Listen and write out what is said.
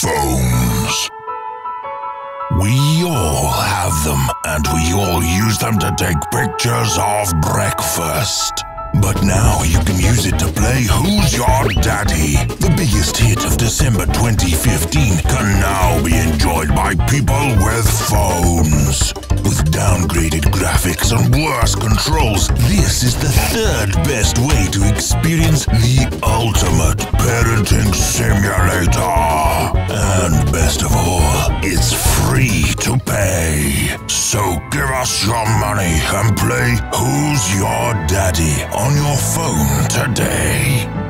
phones. We all have them, and we all use them to take pictures of breakfast. But now you can use it to play Who's Your Daddy? The biggest hit of December 2015 can now be enjoyed by people with phones. With downgraded graphics and worse controls, this is the third best way to experience the ultimate parenting simulator. Best of all, it's free to pay. So give us your money and play Who's Your Daddy on your phone today.